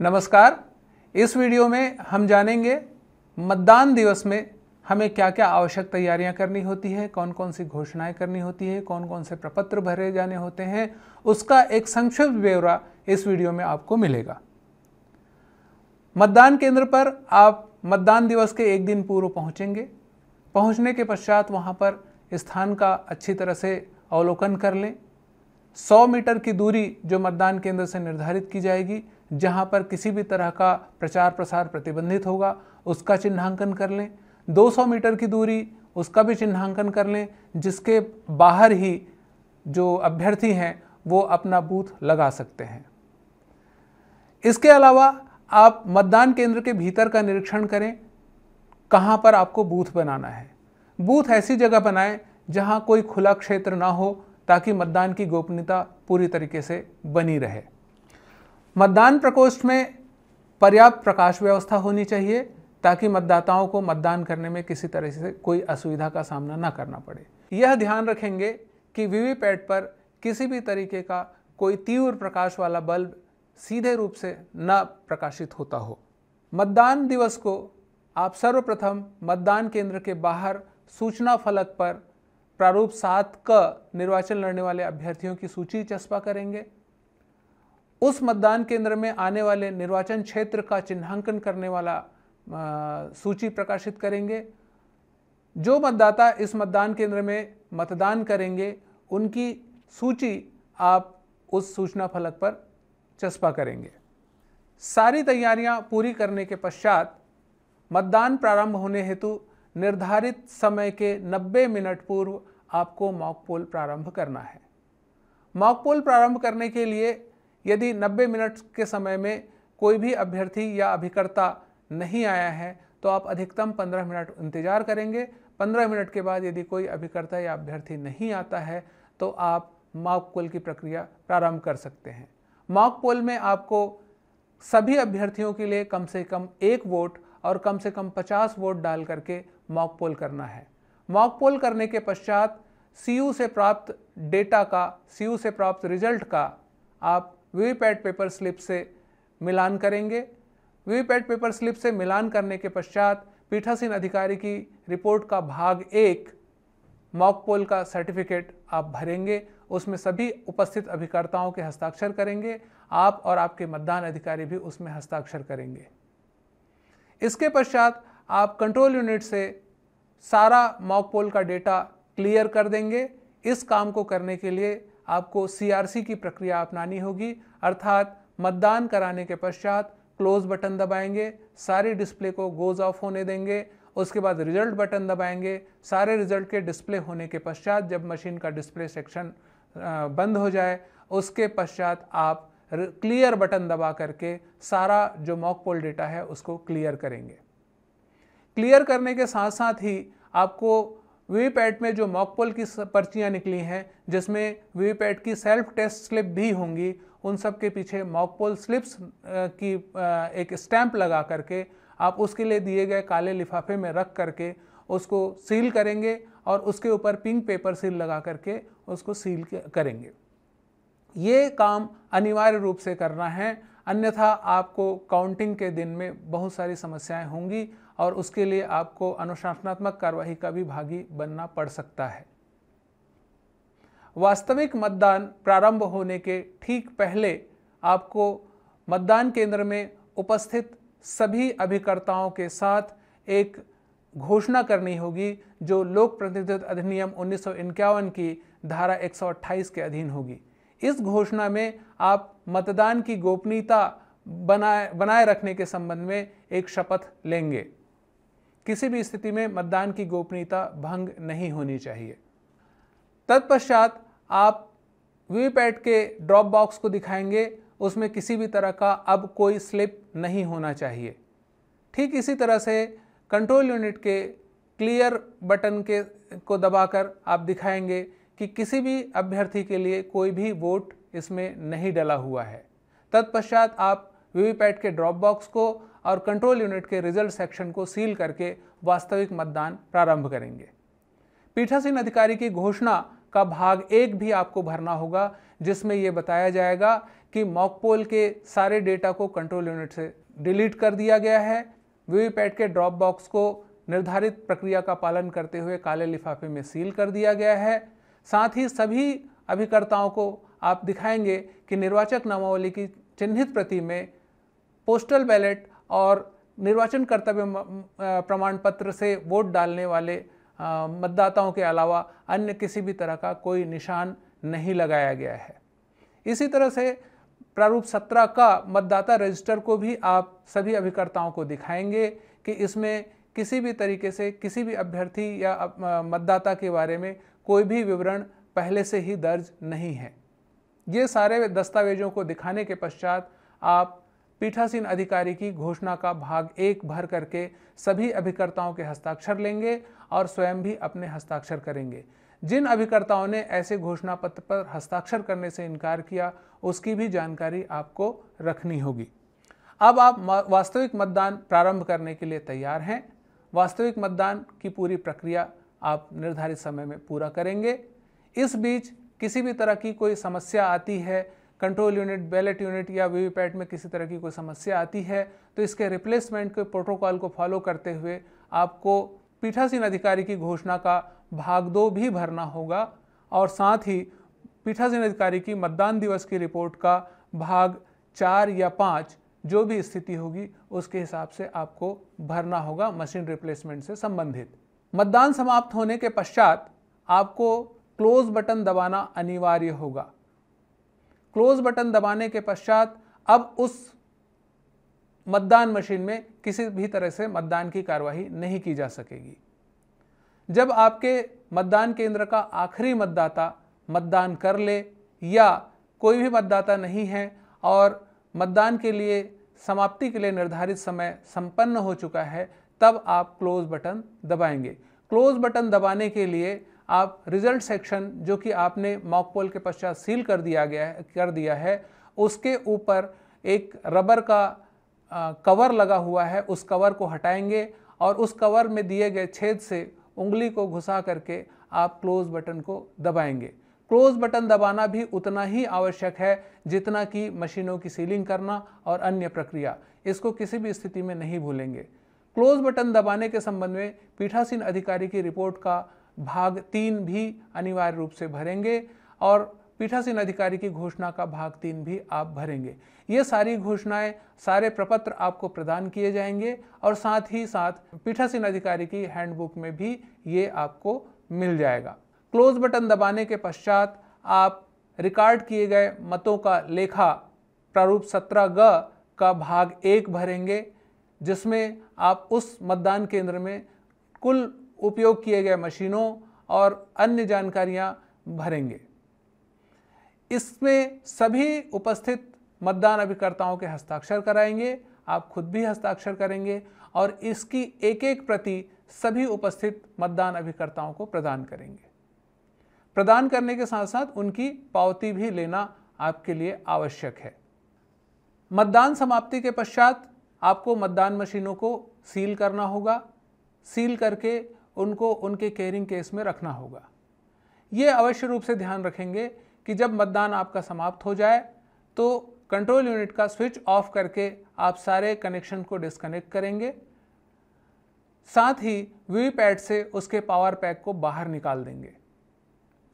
नमस्कार। इस वीडियो में हम जानेंगे मतदान दिवस में हमें क्या क्या आवश्यक तैयारियाँ करनी होती है कौन कौन सी घोषणाएँ करनी होती है कौन कौन से प्रपत्र भरे जाने होते हैं, उसका एक संक्षिप्त ब्यौरा इस वीडियो में आपको मिलेगा। मतदान केंद्र पर आप मतदान दिवस के एक दिन पूर्व पहुँचेंगे। पहुँचने के पश्चात वहाँ पर स्थान का अच्छी तरह से अवलोकन कर लें। 100 मीटर की दूरी जो मतदान केंद्र से निर्धारित की जाएगी जहाँ पर किसी भी तरह का प्रचार प्रसार प्रतिबंधित होगा, उसका चिन्हांकन कर लें। 200 मीटर की दूरी, उसका भी चिन्हांकन कर लें, जिसके बाहर ही जो अभ्यर्थी हैं, वो अपना बूथ लगा सकते हैं। इसके अलावा आप मतदान केंद्र के भीतर का निरीक्षण करें, कहाँ पर आपको बूथ बनाना है। बूथ ऐसी जगह बनाएँ, जहाँ कोई खुला क्षेत्र ना हो, ताकि मतदान की गोपनीयता पूरी तरीके से बनी रहे। मतदान प्रकोष्ठ में पर्याप्त प्रकाश व्यवस्था होनी चाहिए, ताकि मतदाताओं को मतदान करने में किसी तरह से कोई असुविधा का सामना ना करना पड़े। यह ध्यान रखेंगे कि वीवीपैट पर किसी भी तरीके का कोई तीव्र प्रकाश वाला बल्ब सीधे रूप से न प्रकाशित होता हो। मतदान दिवस को आप सर्वप्रथम मतदान केंद्र के बाहर सूचना फलक पर प्रारूप सात क निर्वाचन लड़ने वाले अभ्यर्थियों की सूची चस्पा करेंगे। उस मतदान केंद्र में आने वाले निर्वाचन क्षेत्र का चिन्हांकन करने वाला सूची प्रकाशित करेंगे। जो मतदाता इस मतदान केंद्र में मतदान करेंगे, उनकी सूची आप उस सूचना फलक पर चस्पा करेंगे। सारी तैयारियाँ पूरी करने के पश्चात मतदान प्रारंभ होने हेतु निर्धारित समय के 90 मिनट पूर्व आपको मॉक पोल प्रारंभ करना है। मॉक पोल प्रारंभ करने के लिए यदि 90 मिनट के समय में कोई भी अभ्यर्थी या अभिकर्ता नहीं आया है तो आप अधिकतम 15 मिनट इंतज़ार करेंगे। 15 मिनट के बाद यदि कोई अभिकर्ता या अभ्यर्थी नहीं आता है तो आप मॉक पोल की प्रक्रिया प्रारंभ कर सकते हैं। मॉक पोल में आपको सभी अभ्यर्थियों के लिए कम से कम एक वोट और कम से कम 50 वोट डाल करके मॉक पोल करना है। मॉक पोल करने के पश्चात सीयू से प्राप्त डेटा का, सीयू से प्राप्त रिज़ल्ट का आप वीवीपैट पेपर स्लिप से मिलान करेंगे। वीवीपैट पेपर स्लिप से मिलान करने के पश्चात पीठासीन अधिकारी की रिपोर्ट का भाग एक, मॉक पोल का सर्टिफिकेट आप भरेंगे। उसमें सभी उपस्थित अभिकर्ताओं के हस्ताक्षर करेंगे। आप और आपके मतदान अधिकारी भी उसमें हस्ताक्षर करेंगे। इसके पश्चात आप कंट्रोल यूनिट से सारा मॉक पोल का डेटा क्लियर कर देंगे। इस काम को करने के लिए आपको सीआरसी की प्रक्रिया अपनानी होगी। अर्थात मतदान कराने के पश्चात क्लोज बटन दबाएँगे, सारी डिस्प्ले को गोज ऑफ़ होने देंगे। उसके बाद रिज़ल्ट बटन दबाएँगे, सारे रिज़ल्ट के डिस्प्ले होने के पश्चात जब मशीन का डिस्प्ले सेक्शन बंद हो जाए, उसके पश्चात आप क्लियर बटन दबा करके सारा जो मॉक पोल डेटा है उसको क्लियर करेंगे। क्लियर करने के साथ साथ ही आपको वीवीपैट में जो मॉकपोल की पर्चियाँ निकली हैं, जिसमें वीवीपैट की सेल्फ टेस्ट स्लिप भी होंगी, उन सब के पीछे मॉकपोल स्लिप्स की एक स्टैंप लगा करके आप उसके लिए दिए गए काले लिफाफे में रख करके उसको सील करेंगे और उसके ऊपर पिंक पेपर सील लगा करके उसको सील करेंगे। ये काम अनिवार्य रूप से करना है, अन्यथा आपको काउंटिंग के दिन में बहुत सारी समस्याएँ होंगी। और उसके लिए आपको अनुशासनात्मक कार्यवाही का भी भागी बनना पड़ सकता है। वास्तविक मतदान प्रारंभ होने के ठीक पहले आपको मतदान केंद्र में उपस्थित सभी अभिकर्ताओं के साथ एक घोषणा करनी होगी, जो लोक प्रतिनिधित्व अधिनियम उन्नीस सौ इक्यावन की धारा 128 के अधीन होगी। इस घोषणा में आप मतदान की गोपनीयता बनाए बनाए रखने के संबंध में एक शपथ लेंगे। किसी भी स्थिति में मतदान की गोपनीयता भंग नहीं होनी चाहिए। तत्पश्चात आप वीवीपैट के ड्रॉप बॉक्स को दिखाएँगे, उसमें किसी भी तरह का अब कोई स्लिप नहीं होना चाहिए। ठीक इसी तरह से कंट्रोल यूनिट के क्लियर बटन के, को दबाकर आप दिखाएँगे कि किसी भी अभ्यर्थी के लिए कोई भी वोट इसमें नहीं डला हुआ है। तत्पश्चात आप वीवीपैट के ड्रॉप बॉक्स को और कंट्रोल यूनिट के रिज़ल्ट सेक्शन को सील करके वास्तविक मतदान प्रारंभ करेंगे। पीठासीन अधिकारी की घोषणा का भाग एक भी आपको भरना होगा, जिसमें यह बताया जाएगा कि मॉकपोल के सारे डेटा को कंट्रोल यूनिट से डिलीट कर दिया गया है। वीवीपैट के ड्रॉप बॉक्स को निर्धारित प्रक्रिया का पालन करते हुए काले लिफाफे में सील कर दिया गया है। साथ ही सभी अभिकर्ताओं को आप दिखाएँगे कि निर्वाचक नामावली की चिन्हित प्रति में पोस्टल बैलेट और निर्वाचन कर्तव्य प्रमाण पत्र से वोट डालने वाले मतदाताओं के अलावा अन्य किसी भी तरह का कोई निशान नहीं लगाया गया है। इसी तरह से प्रारूप सत्रह का मतदाता रजिस्टर को भी आप सभी अभिकर्ताओं को दिखाएँगे कि इसमें किसी भी तरीके से किसी भी अभ्यर्थी या मतदाता के बारे में कोई भी विवरण पहले से ही दर्ज नहीं है। ये सारे दस्तावेजों को दिखाने के पश्चात आप पीठासीन अधिकारी की घोषणा का भाग एक भर करके सभी अभिकर्ताओं के हस्ताक्षर लेंगे और स्वयं भी अपने हस्ताक्षर करेंगे। जिन अभिकर्ताओं ने ऐसे घोषणा पत्र पर हस्ताक्षर करने से इनकार किया, उसकी भी जानकारी आपको रखनी होगी। अब आप वास्तविक मतदान प्रारंभ करने के लिए तैयार हैं। वास्तविक मतदान की पूरी प्रक्रिया आप निर्धारित समय में पूरा करेंगे। इस बीच किसी भी तरह की कोई समस्या आती है कंट्रोल यूनिट बैलेट यूनिट या वीवीपैट में किसी तरह की कोई समस्या आती है तो इसके रिप्लेसमेंट के प्रोटोकॉल को फॉलो करते हुए आपको पीठासीन अधिकारी की घोषणा का भाग दो भी भरना होगा और साथ ही पीठासीन अधिकारी की मतदान दिवस की रिपोर्ट का भाग चार या पाँच जो भी स्थिति होगी, उसके हिसाब से आपको भरना होगा मशीन रिप्लेसमेंट से संबंधित। मतदान समाप्त होने के पश्चात आपको क्लोज बटन दबाना अनिवार्य होगा। क्लोज बटन दबाने के पश्चात अब उस मतदान मशीन में किसी भी तरह से मतदान की कार्यवाही नहीं की जा सकेगी। जब आपके मतदान केंद्र का आखिरी मतदाता मतदान कर ले या कोई भी मतदाता नहीं है और मतदान के लिए, समाप्ति के लिए निर्धारित समय संपन्न हो चुका है, तब आप क्लोज बटन दबाएँगे। क्लोज बटन दबाने के लिए आप रिज़ल्ट सेक्शन जो कि आपने मॉक पोल के पश्चात सील कर दिया गया है कर दिया है उसके ऊपर एक रबर का आ, कवर लगा हुआ है उस कवर को हटाएँगे और उस कवर में दिए गए छेद से उंगली को घुसा करके आप क्लोज बटन को दबाएँगे। क्लोज बटन दबाना भी उतना ही आवश्यक है जितना कि मशीनों की सीलिंग करना और अन्य प्रक्रिया। इसको किसी भी स्थिति में नहीं भूलेंगे। क्लोज बटन दबाने के संबंध में पीठासीन अधिकारी की रिपोर्ट का भाग तीन भी अनिवार्य रूप से भरेंगे और पीठासीन अधिकारी की घोषणा का भाग तीन भी आप भरेंगे। ये सारी घोषणाएँ, सारे प्रपत्र आपको प्रदान किए जाएँगे और साथ ही साथ पीठासीन अधिकारी की हैंडबुक में भी ये आपको मिल जाएगा। क्लोज बटन दबाने के पश्चात आप रिकॉर्ड किए गए मतों का लेखा प्रारूप सत्रह ग का भाग एक भरेंगे, जिसमें आप उस मतदान केंद्र में कुल उपयोग किए गए मशीनों और अन्य जानकारियाँ भरेंगे। इसमें सभी उपस्थित मतदान अभिकर्ताओं के हस्ताक्षर कराएँगे, आप खुद भी हस्ताक्षर करेंगे और इसकी एक एक प्रति सभी उपस्थित मतदान अभिकर्ताओं को प्रदान करेंगे। प्रदान करने के साथ साथ उनकी पावती भी लेना आपके लिए आवश्यक है। मतदान समाप्ति के पश्चात आपको मतदान मशीनों को सील करना होगा। सील करके उनको उनके केयरिंग केस में रखना होगा। ये अवश्य रूप से ध्यान रखेंगे कि जब मतदान आपका समाप्त हो जाए तो कंट्रोल यूनिट का स्विच ऑफ़ करके आप सारे कनेक्शन को डिस्कनेक्ट करेंगे। साथ ही वीवीपैट से उसके पावर पैक को बाहर निकाल देंगे।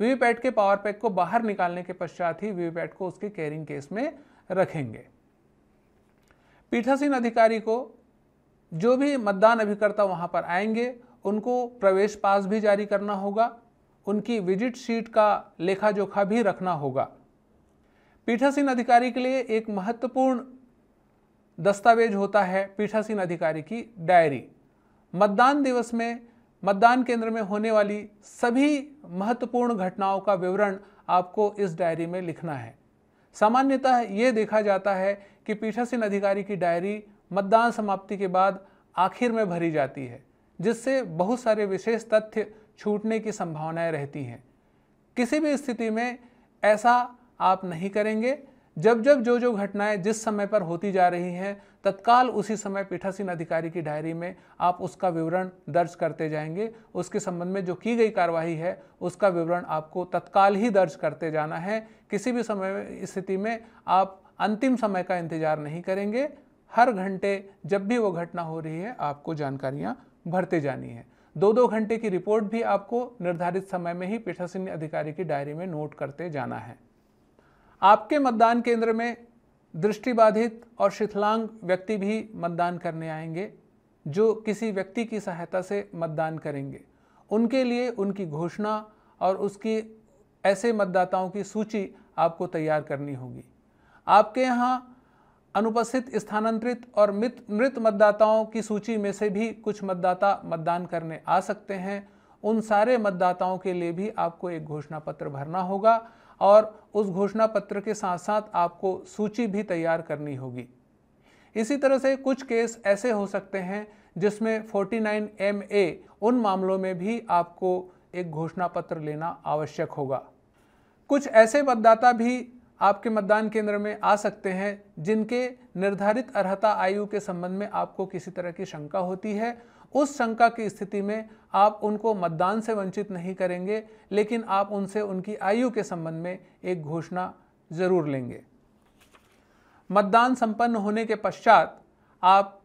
वीवीपैट के पावर पैक को बाहर निकालने के पश्चात ही वीवीपैट को उसके कैरिंग केस में रखेंगे। पीठासीन अधिकारी को जो भी मतदान अभिकर्ता वहाँ पर आएँगे उनको प्रवेश पास भी जारी करना होगा, उनकी विज़िट शीट का लेखा जोखा भी रखना होगा। पीठासीन अधिकारी के लिए एक महत्वपूर्ण दस्तावेज़ होता है पीठासीन अधिकारी की डायरी। मतदान दिवस में, मतदान केंद्र में होने वाली सभी महत्वपूर्ण घटनाओं का विवरण आपको इस डायरी में लिखना है। सामान्यतः ये देखा जाता है कि पीठासीन अधिकारी की डायरी मतदान समाप्ति के बाद आखिर में भरी जाती है। जिससे बहुत सारे विशेष तथ्य छूटने की संभावनाएँ रहती हैं। किसी भी स्थिति में ऐसा आप नहीं करेंगे। जब जब जो जो घटनाएँ जिस समय पर होती जा रही हैं, तत्काल उसी समय पीठासीन अधिकारी की डायरी में आप उसका विवरण दर्ज करते जाएँगे। उसके संबंध में जो की गई कार्यवाही है, उसका विवरण आपको तत्काल ही दर्ज करते जाना है। किसी भी समय स्थिति में आप अंतिम समय का इंतज़ार नहीं करेंगे। हर घंटे जब भी वो घटना हो रही है, आपको जानकारियाँ भरते जानी है। दो दो घंटे की रिपोर्ट भी आपको निर्धारित समय में ही पीठासीन अधिकारी की डायरी में नोट करते जाना है। आपके मतदान केंद्र में दृष्टिबाधित और शिथलांग व्यक्ति भी मतदान करने आएँगे, जो किसी व्यक्ति की सहायता से मतदान करेंगे। उनके लिए उनकी घोषणा और उसकी ऐसे मतदाताओं की सूची आपको तैयार करनी होगी। आपके यहाँ अनुपस्थित स्थानांतरित और मृत मृत मतदाताओं की सूची में से भी कुछ मतदाता मतदान करने आ सकते हैं। उन सारे मतदाताओं के लिए भी आपको एक घोषणा पत्र भरना होगा और उस घोषणा पत्र के साथ साथ आपको सूची भी तैयार करनी होगी। इसी तरह से कुछ केस ऐसे हो सकते हैं जिसमें 49 एम ए उन मामलों में भी आपको एक घोषणा पत्र लेना आवश्यक होगा। कुछ ऐसे मतदाता भी आपके मतदान केंद्र में आ सकते हैं, जिनके निर्धारित अर्हता आयु के संबंध में आपको किसी तरह की शंका होती है। उस शंका की स्थिति में आप उनको मतदान से वंचित नहीं करेंगे, लेकिन आप उनसे उनकी आयु के संबंध में एक घोषणा ज़रूर लेंगे। मतदान संपन्न होने के पश्चात आप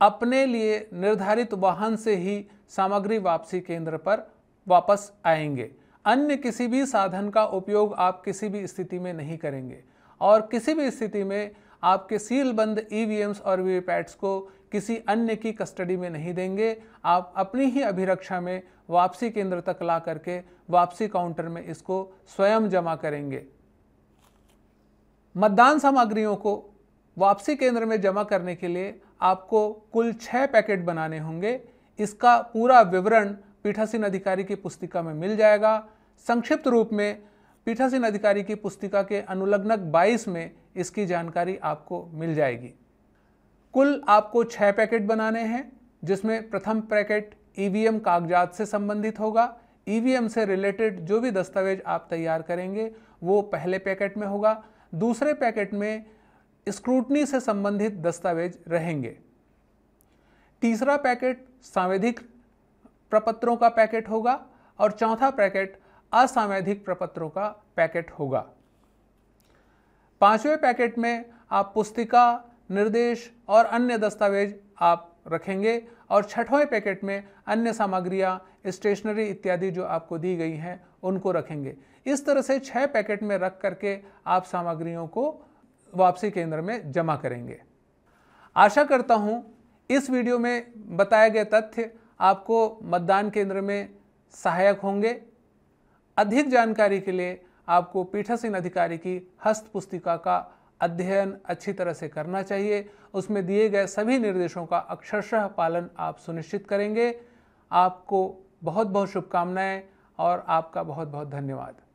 अपने लिए निर्धारित वाहन से ही सामग्री वापसी केंद्र पर वापस आएँगे। अन्य किसी भी साधन का उपयोग आप किसी भी स्थिति में नहीं करेंगे। और किसी भी स्थिति में आपके सील बंद ईवीएम्स और वीवीपैट्स को किसी अन्य की कस्टडी में नहीं देंगे। आप अपनी ही अभिरक्षा में वापसी केंद्र तक ला करके वापसी काउंटर में इसको स्वयं जमा करेंगे। मतदान सामग्रियों को वापसी केंद्र में जमा करने के लिए आपको कुल छः पैकेट बनाने होंगे। इसका पूरा विवरण पीठासीन अधिकारी की पुस्तिका में मिल जाएगा। संक्षिप्त रूप में पीठासीन अधिकारी की पुस्तिका के अनुलग्नक 22 में इसकी जानकारी आपको मिल जाएगी। कुल आपको छः पैकेट बनाने हैं, जिसमें प्रथम पैकेट ईवीएम कागजात से संबंधित होगा। ईवीएम से रिलेटेड जो भी दस्तावेज़ आप तैयार करेंगे, वो पहले पैकेट में होगा। दूसरे पैकेट में स्क्रूटनी से संबंधित दस्तावेज़ रहेंगे। तीसरा पैकेट सांवैधिक प्रपत्रों का पैकेट होगा और चौथा पैकेट असावैधिक प्रपत्रों का पैकेट होगा। पाँचवें पैकेट में आप पुस्तिका, निर्देश और अन्य दस्तावेज़ आप रखेंगे और छठवें पैकेट में अन्य सामग्रियाँ, स्टेशनरी इत्यादि जो आपको दी गई हैं, उनको रखेंगे। इस तरह से छह पैकेट में रख करके आप सामग्रियों को वापसी केंद्र में जमा करेंगे। आशा करता हूँ इस वीडियो में बताए गए तथ्य आपको मतदान केंद्र में सहायक होंगे। अधिक जानकारी के लिए आपको पीठासीन अधिकारी की हस्त पुस्तिका का अध्ययन अच्छी तरह से करना चाहिए। उसमें दिए गए सभी निर्देशों का अक्षरशः पालन आप सुनिश्चित करेंगे। आपको बहुत बहुत शुभकामनाएँ और आपका बहुत बहुत धन्यवाद।